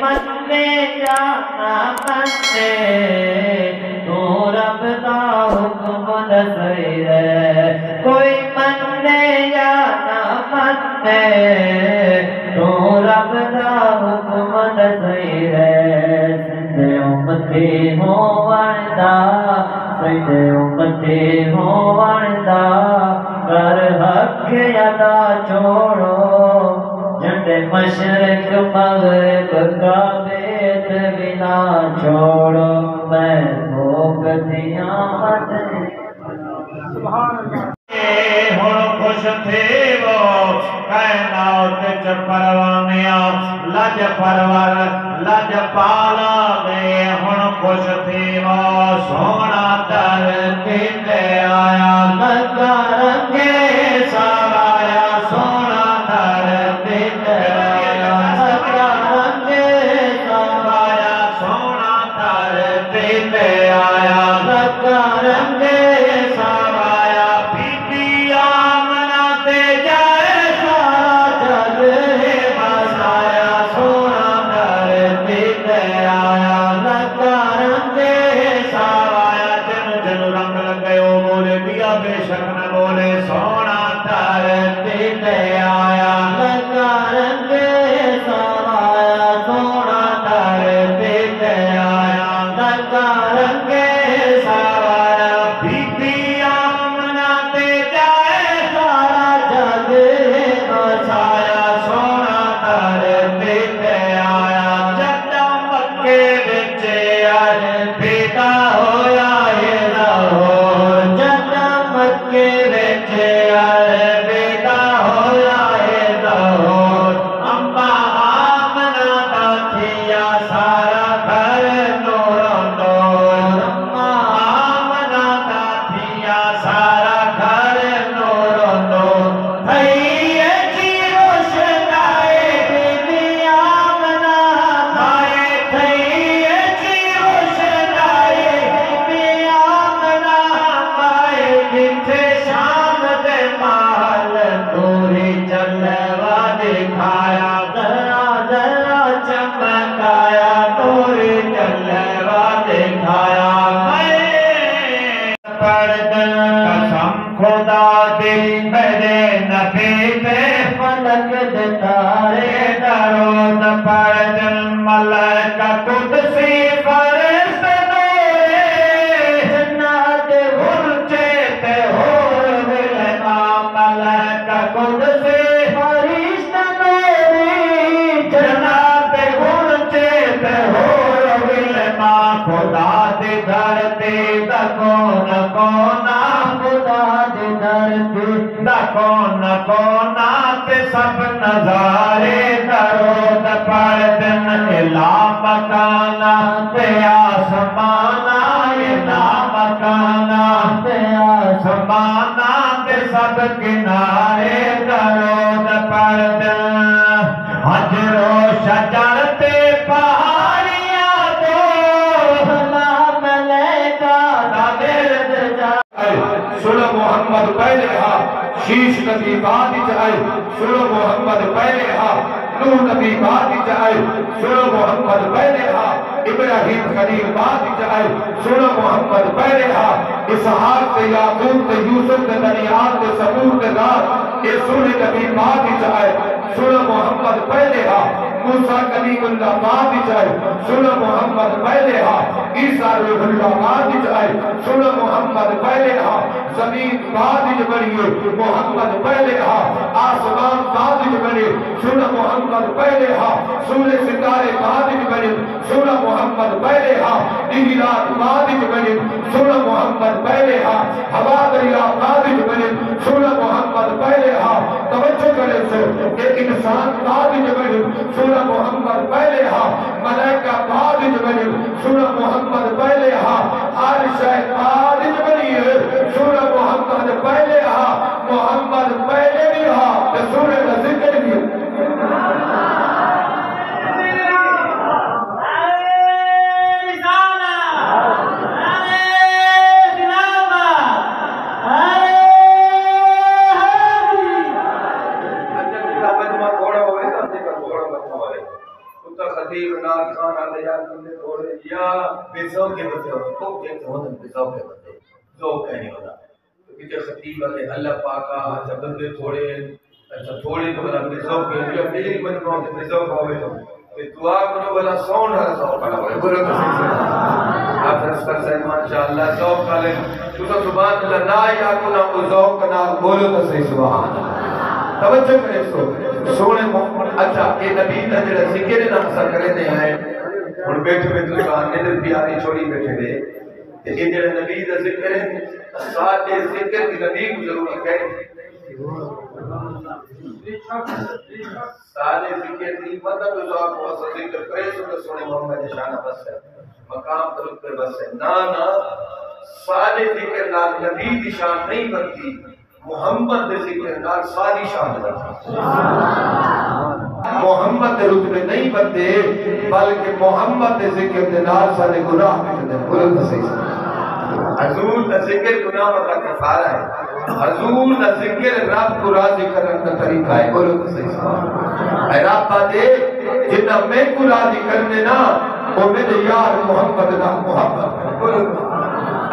مننے یا نہ مننے تو رب دا حکم نظر ہے۔ کوئی مننے یا نہ مننے تو رب دا حکم نظر ہے۔ سندے امتی ہو وردہ سندے امتی ہو وردہ کر حق ادا چھوڑو۔ جنڈ مشرق مغرب کا بیت بنا چھوڑو میں بھوک دیا ہن خوش تھے وہ کائنات چ پروانیا لج پرور لج پالا گئے ہن خوش تھے وہ سونا در تے آیا لگا رنگے کون کونا تے سب نظارے درود پردن الا مکانا تے آسمانا الا مکانا تے آسمانا تے سب کنارے درود پردن حجر و شجر تے سنو محمد پہلے ہا شیش نبی بعد جائے سنو محمد پہلے ہاں نو نبی بعد جائے سنو محمد پہلے ہاں ابراہیم خلیل بعد جائے سنو محمد پہلے ہاں اسحاق تے یعقوب تے یوسف تے دنیال تے سمور تے دار اے سنے نبی بعد جائے سنو محمد پہلے ہا، موسیٰ کلیم اللہ بعد چاہے سنو محمد پہلے ہا، عیسیٰ روح اللہ بعد چاہے سنو محمد پہلے ہا، زمین بعد بنی محمد پہلے ہا، آسمان بعد بنے۔ سنو محمد پہلے ہا، سورہ ستارے بنے محمد پہلے ہا دیرات بعد بنے۔ سنو محمد پہلے ہا ہوا دریا بعد بنے۔ سنو محمد پہلے ہا توجہ کرے سے کہ انسان بعد بنے۔ سنو محمد پہلے ہا ملائکہ بعد بنے۔ سنو محمد پہلے ہا ہر شے بعد بنی ہے۔ محمد پہلے ہا محمد پہلے بھی ہا رسول کا ذکر بھی تقریب نال خان آلے یار بندے تھوڑے یا بے ذوق کے بندے ہوتے کو کہتے ہوتے بے ذوق کے بندے ذوق کا ہوتا۔ تو پیچھے خطیب آتے اللہ پاکا اچھا بندے تھوڑے اچھا تھوڑے تو بلا بے ذوق کے یا میری من کو بے ذوق ہوئے تو کہ دعا کرو بلا سون ہر ذوق بلا ہوئے بولو تو صحیح سے آپ رسول سے ماشاءاللہ، ذوق والے تو سبحان اللہ نا یا کو نہ ذوق نہ بولو تو صحیح، سبحان اللہ۔ توجہ کرے سو سونے محمد اچھا یہ نبی دا جڑا ذکر نہ اثر کرے دے ہیں ہن بیٹھے بیٹھے دکان نے دل پیاری چھوڑی بیٹھے دے تے یہ جڑا نبی دا ذکر ہے ساتھ دے ذکر کی نبی کو ضرور کہے سارے ذکر دی مطلب جو آپ کو ذکر کرے سو سونے محمد شانہ بس ہے، مقام طرف پر بس ہے۔ نا نا سارے ذکر نال نبی دی شان نہیں بنتی، محمد دے ذکر نال ساری شان بنتی۔ سبحان اللہ محمد دے رتبے نہیں بنتے بلکہ محمد ذکر دے نال سارے گناہ مٹتے ہیں۔ بولو تو صحیح۔ حضور دا ذکر گناہ کا کفارہ ہے۔ حضور دا ذکر رب کو راضی کرنے کا طریقہ ہے۔ بولو تو صحیح۔ سے اے رب دے جتنا میں کو راضی کرنے نا، وہ میرے یار محمد دا محمد ہے۔ بولو تو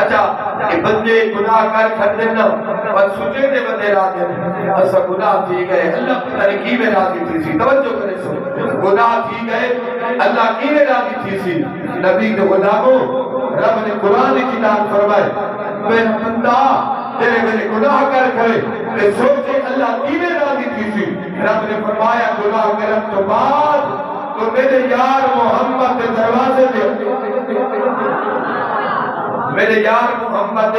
اچھا کہ بندے گناہ کر کر دینا اور سجے دے بندے راضی ایسا اچھا، گناہ تھی گئے، اللہ کی ترقی میں راضی تھی سی۔ توجہ کرے سو گناہ تھی گئے، اللہ کی میں راضی تھی سی۔ نبی کے غلاموں، رب نے قرآن کی نام فرمائے میرا بندہ تیرے میرے گناہ کر کرے تے سوچے اللہ کی میں راضی تھی سی۔ رب نے فرمایا، گناہ کرم تو بعد تو میرے یار محمد کے دروازے دے میرے یار محمد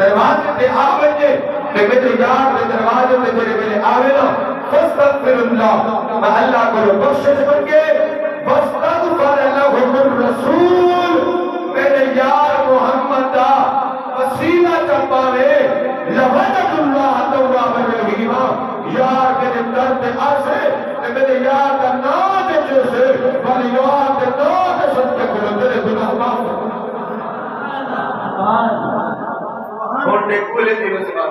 دروازے تے آوے جے کہ میرے یار دے دروازے تے میرے میرے آوے نا فاستغفر اللہ، میں اللہ کو بخشش کر کے اور نے کولے دی مسئلہ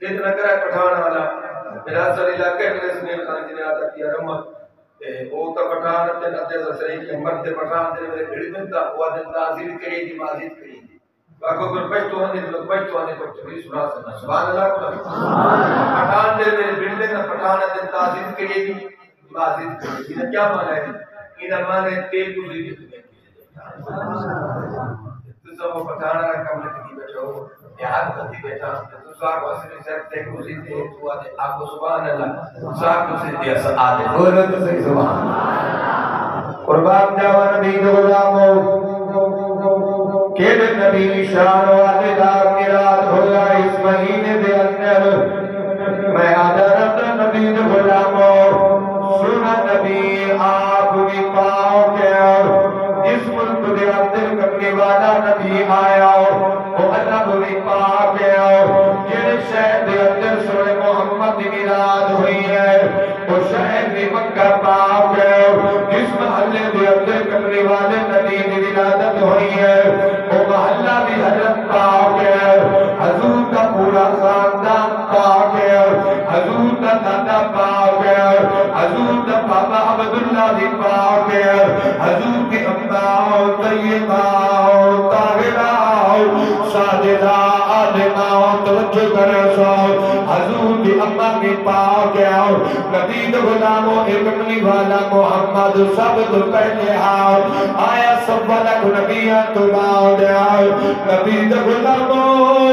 جن پٹھان والا۔ میرا سر علاقے میں اس نے خان جی نے آتا کیا رحمت۔ تے او تا پٹھان تے نتے سر کے مرد پٹھان دے میرے گھڑی دن تا او دن تعزیر کری دی مازید کری دی۔ باقو پر پشتو ہنے لوگ پشتو ہنے پر چوری سنا سنا سبحان اللہ۔ کو پٹھان دے میرے گھڑی دن پٹھان دے تعزیر کری دی مازید کری دی۔ کیا مانا ہے؟ انہاں مانے تیل کو زیدت میں تو سب پٹھانا کم لگی بیٹھو یاد کرتی بیٹھا، تو سواگ واسے سر تے کوسی تے تو آدے آپ کو سبحان اللہ سواگ کوسی تے اس آدے بولو تو صحیح سبحان قربان جاوا نبی دو غلامو۔ کیڑے نبی شان والے دار رات ہویا اس مہینے دے اندر مجھے ملک کرنے والا نبی آیا۔ توجہ کرے سو، حضور کی امہ کی پاک ہے نبی دو غلاموں ایک والا محمد، سب تو پہلے آؤ۔ آیا سب والا کو نبی تو باؤ دے آؤ۔ نبی دو غلاموں،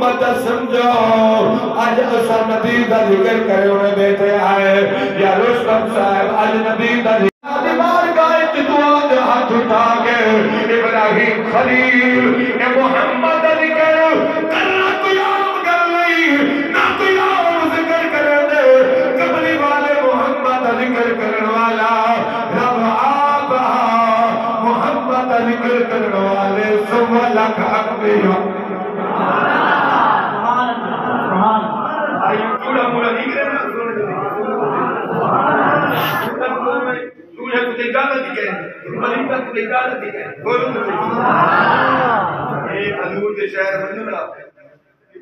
مت سمجھو۔ آج اسا نبی دا ذکر کرے انہیں بیٹھے آئے۔ یا رشتم صاحب، آج نبی دا ذکر دعا دے ہاتھ اٹھا کے، ابراہیم خلیل، اے محمد حضور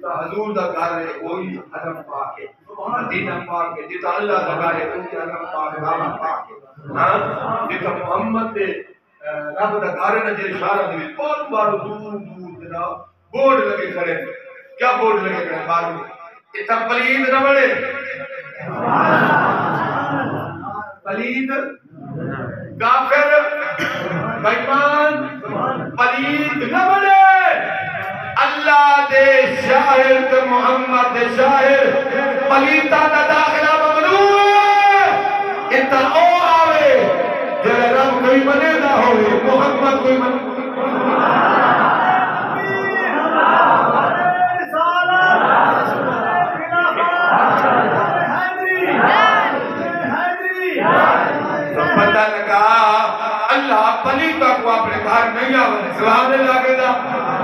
حضور دا گھر ہے وہی حرم پاک ہے مدینہ پاک ہے جتا اللہ دا گھر ہے وہی حرم پاک ہے پاک ہے ہاں جتا محمد دے رب دا گھر ہے نا جے اشارہ دے بار بار دور دور دنا بورڈ لگے کھڑے۔ کیا بورڈ لگے کھڑے؟ بار اتنا پلید نہ بڑے پلید کافر بیمان پلید نہ بڑے اللہ دے شاہر محمد دے شاہر پلیتا دا داخلہ ممنوع ہے اتنا او آوے جلے رب کوئی منے نہ ہوئے محمد کوئی منے تو پتہ لگا اللہ پلیتا کو اپنے گھر نہیں آوے سبحان اللہ کے دا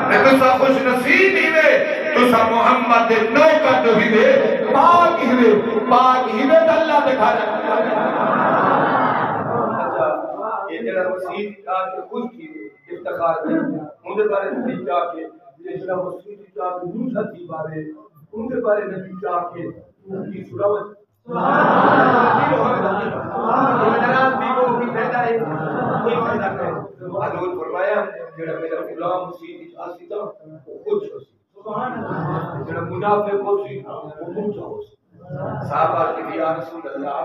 میں تو سا خوش نصیب ہی وے۔ تو سا محمد دے نو کا تو ہی وے، پاک ہی وے۔ پاک ہی وے اللہ دے گھر۔ یہ جڑا مسیح کا کے خوش تھی افتخار میں ان دے بارے نبی چاہ کے، یہ جڑا مسیح چاہ کے موسیٰ تھی بارے، ان دے بارے نبی چاہ کے، ان کی سراوت حضور فرمایا جڑا میرا غلام مسیح وچ تا وہ خوش ہو سی جڑا منافق ہو سی وہ موٹا ہو سی صحابہ کے بھی رسول اللہ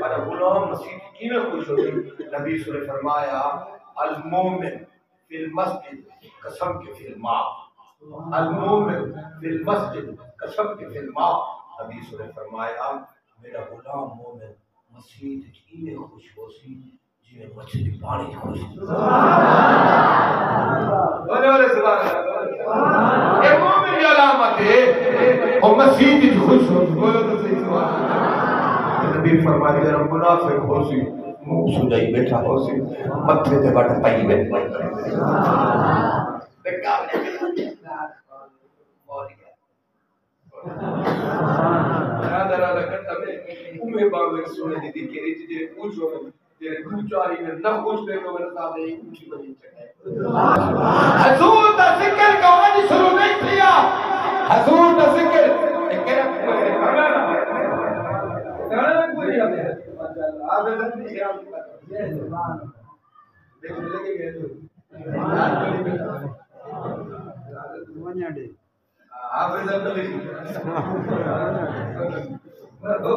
پر غلام مسیح کیویں خوش ہو نبی صلی اللہ فرمایا المومن فی المسجد قسم کے فی الماء المومن فی المسجد قسم کے فی الماء نبی صلی اللہ فرمایا میرا غلام مومن مسجد کیویں خوش ہو سی جی مچھلی پانی خوش بولے بولے سبحان اللہ اے مومن کی علامت ہے۔ او مسجد کی خوش ہو بولے تو صحیح سبحان اللہ۔ نبی فرمایا جرا منافق ہو سی منہ سجائی بیٹھا ہو سی متھے تے وٹ پئی بیٹھا دی دی کری جے پوچھو جے دوچاری میں نہ خوش دے تو میرے ساتھ ایک اونچی بنی چکے حضور دا ذکر کا آج شروع نہیں کیا حضور دا ذکر ایک کہنا نہیں کو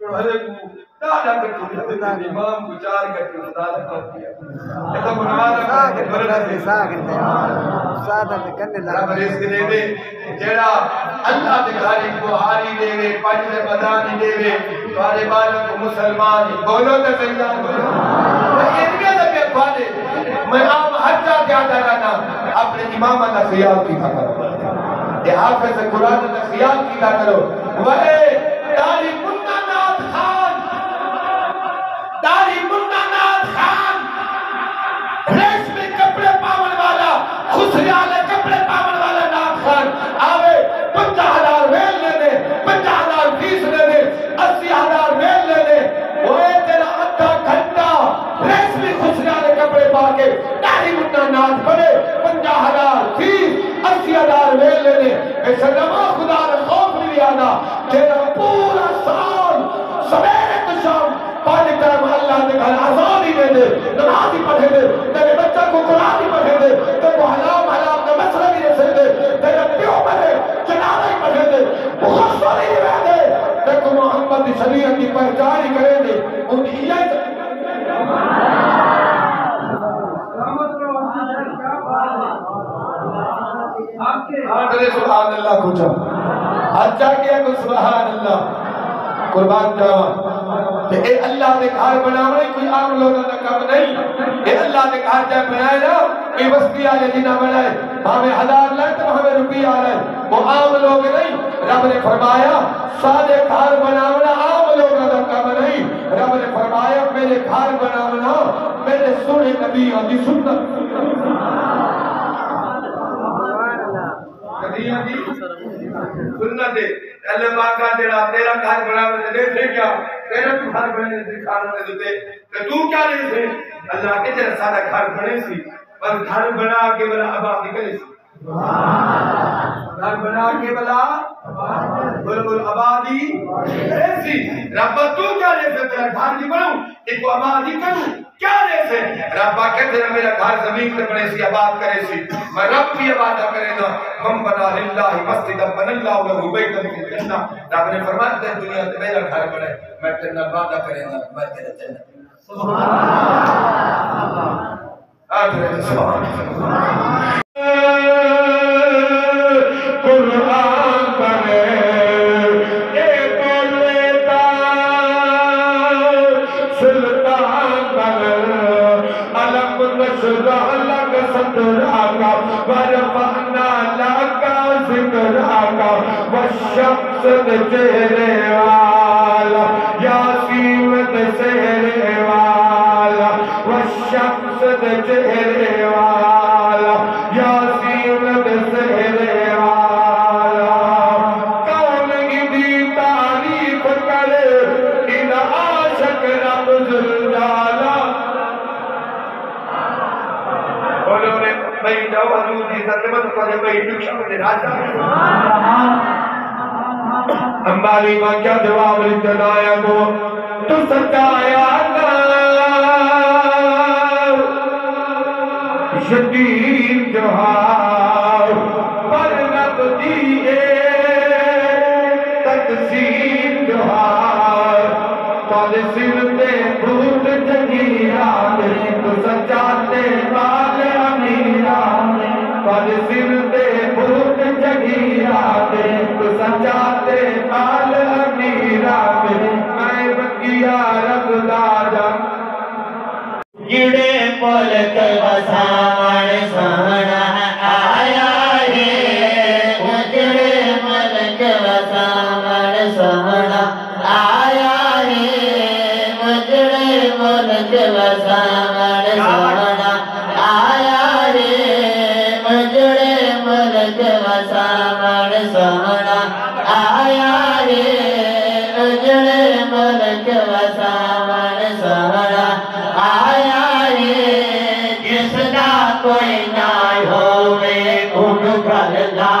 پڑھے کو دادا کٹو امام کو چار کٹو دادا کر دیا یہ تو منوار کا رب رزق دے دے جیڑا اللہ دے گھر کو ہاری دے وے پنج دے بدانی دے وے تھارے بالوں کو مسلمان بولو تے سیدہ بولو میں ان کے دے پانے میں عام حجا کیا ڈرانا اپنے امام کا خیال کیا کرو یہ حافظ قرآن کا خیال کیا کرو۔ وہ شریعت کی پہچان ہی کرے دے ان آدھرے سبحان اللہ کو جا کیا کو سبحان اللہ۔ قربان جاوا کہ اے اللہ نے گھر بناوے کوئی عام لوگوں کا کام نہیں۔ اے اللہ نے گھر جائے بنائے نا کوئی بستی والے جنہ بنائے ہمیں ہزار لائے تو ہمیں روپیہ آ رہے وہ عام لوگ نہیں، رب نے فرمایا سادے گھر بناونا عام لوگوں کا کام نہیں۔ رب نے فرمایا، میرے گھر بناونا میرے سنے نبی دی سنت کدیاں دی سنت ہے اللہ پاک کا تیرا تیرا گھر بنا دے دے دے کیا تیرا تو گھر بنے دے کھانا دے دے تے تو کیا نہیں تھے؟ اللہ کے جڑا سارا گھر بنے سی، پر گھر بنا کے بڑا ابا نکلے سی۔ سبحان اللہ۔ گھر بنا کے بلا۔ بلبل آبادی۔ ایسی رب تو کیا ریسے تیرا گھر نہیں بناؤں ایک آبادی کروں؟ کیا ریسے رب کہتے ہیں میرا گھر زمین تے بنے سی، آباد کرے سی۔ میں رب بھی آباد کرے گا۔ من بنا للہ مسجد بن اللہ لہو بیت فی الجنہ۔ رب نے فرمایا تے دنیا تے میرا گھر بنے۔ میں تیرے نال وعدہ کرے گا، میں تیرے جنت سبحان اللہ۔ سبحان اللہ والشمس چہرے والا یاسین سہرے والا والشمس چہرے والا یاسین سہرے والا۔ کون دی تعریف کرے؟ ان عاشق رب زلجالا بولو نے بھئی جاؤ حضور دی سلمت جب بھئی دکشا میں راجا امبالی ماں کیا جواب لچنایا کو؟ تو سچایا اللہ؟ شدید جہار پر رب دیئے تقسیم جہار پال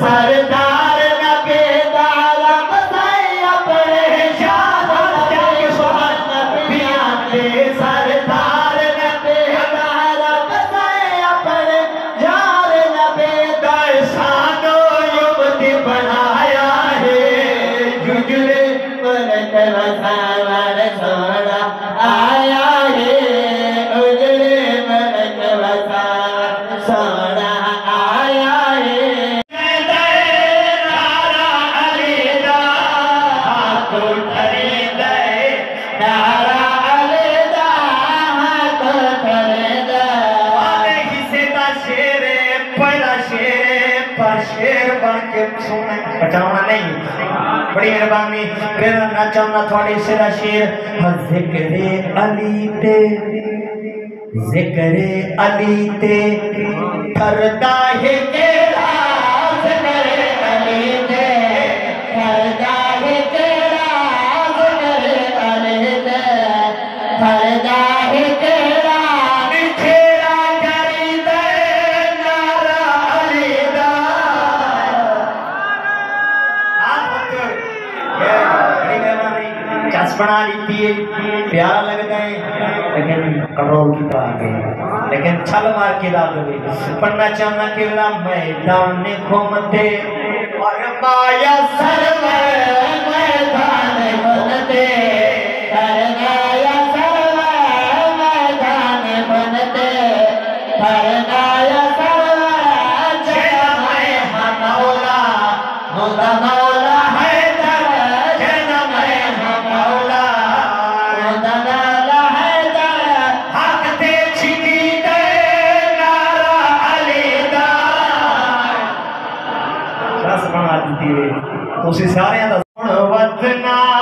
دے کے سونے نہیں۔ بڑی مہربانی پھر نہ چاہنا تھوڑی سرا شیر۔ ہاں، ذکر علی تے۔ ذکر علی تے۔ کرتا ہے تیرا۔ چس بنا لیتی ہے پیارا لگتا ہے لیکن کنٹرول کی تو گئی لیکن چھل مار کے داد ہوئے پڑھنا چاہنا کہ لا میدان گھومتے اور مایا سر میں میدان گھومتے سارے دسو